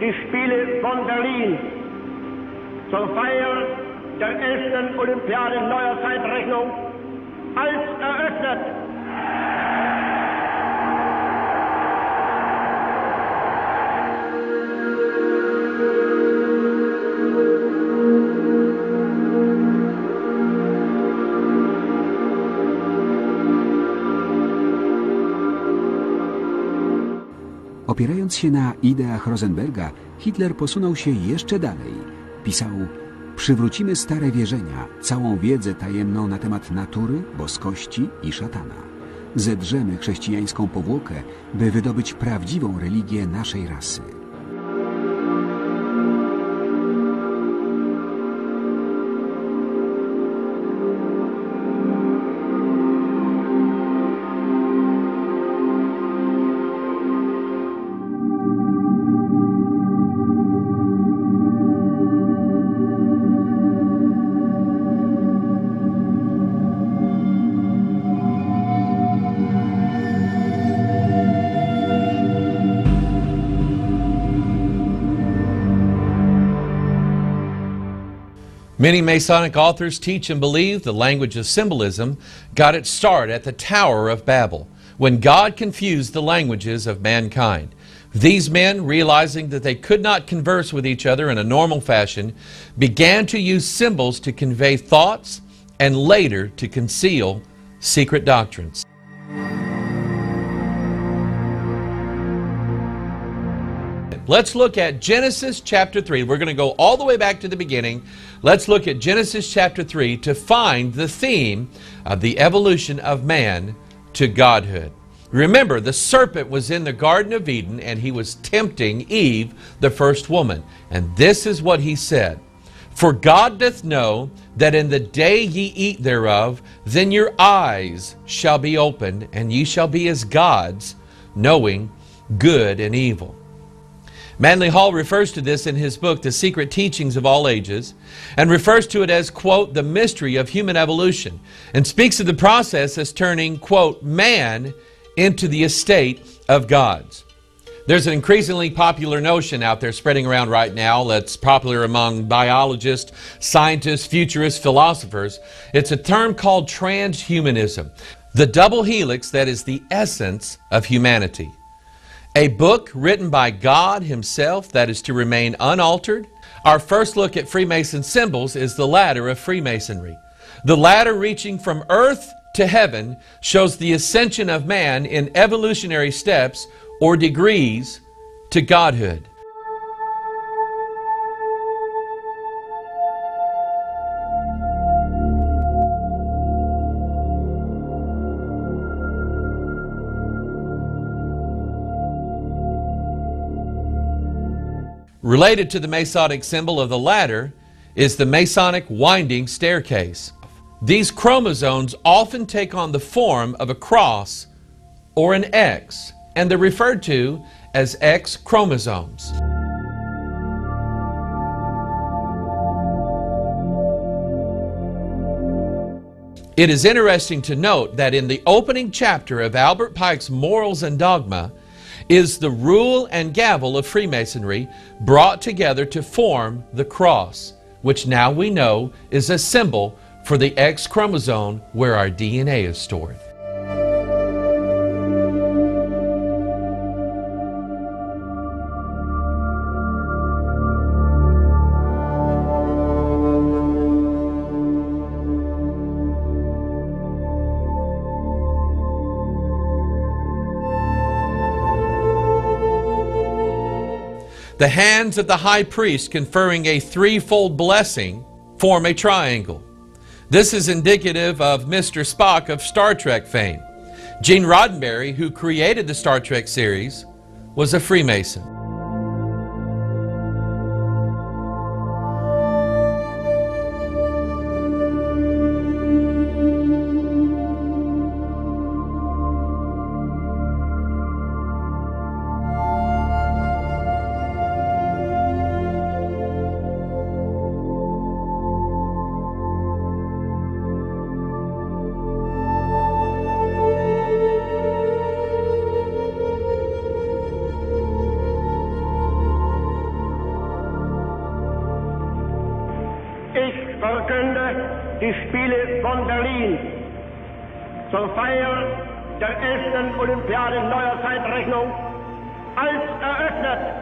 die Spiele von Berlin zur Feier der 11. Olympiade neuer Zeitrechnung als eröffnet. Opierając się na ideach Rosenberga, Hitler posunął się jeszcze dalej. Pisał: Przywrócimy stare wierzenia, całą wiedzę tajemną na temat natury, boskości i szatana. Zedrzemy chrześcijańską powłokę, by wydobyć prawdziwą religię naszej rasy. Many Masonic authors teach and believe the language of symbolism got its start at the Tower of Babel, when God confused the languages of mankind. These men, realizing that they could not converse with each other in a normal fashion, began to use symbols to convey thoughts and later to conceal secret doctrines. Let's look at Genesis chapter 3. We're going to go all the way back to the beginning. Let's look at Genesis chapter 3 to find the theme of the evolution of man to godhood. Remember, the serpent was in the Garden of Eden and he was tempting Eve, the first woman. And this is what he said For God doth know that in the day ye eat thereof, then your eyes shall be opened, and ye shall be as gods, knowing good and evil. Manly Hall refers to this in his book, The Secret Teachings of All Ages, and refers to it as, quote, the mystery of human evolution, and speaks of the process as turning, quote, man into the estate of gods. There's an increasingly popular notion out there spreading around right now that's popular among biologists, scientists, futurists, philosophers. It's a term called transhumanism, the double helix that is the essence of humanity. A book written by God Himself that is to remain unaltered. Our first look at Freemason symbols is the ladder of Freemasonry. The ladder reaching from earth to heaven shows the ascension of man in evolutionary steps or degrees to godhood. Related to the Masonic symbol of the ladder is the Masonic winding staircase. These chromosomes often take on the form of a cross or an X, and they're referred to as X chromosomes. It is interesting to note that in the opening chapter of Albert Pike's Morals and Dogma is the rule and gavel of Freemasonry brought together to form the cross, which now we know is a symbol for the X chromosome where our DNA is stored. The hands of the high priest conferring a threefold blessing form a triangle. This is indicative of Mr. Spock of Star Trek fame. Gene Roddenberry, who created the Star Trek series, was a Freemason. Die Spiele von Berlin zur Feier der 11. Olympiade neuer Zeitrechnung als eröffnet